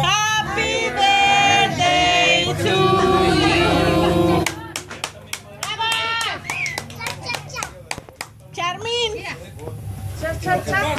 Happy birthday to you. Charmin. Yeah. Cha, cha, cha.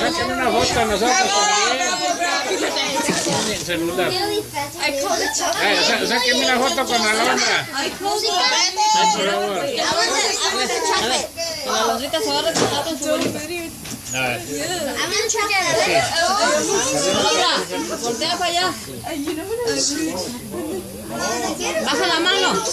nos saquen una foto a nosotros también. El celular. Sa- sáquenme una foto con Alondra. Por favor. La Alondrita se va a con su bolita. A ver. Alondra, voltea para allá. Baja la mano.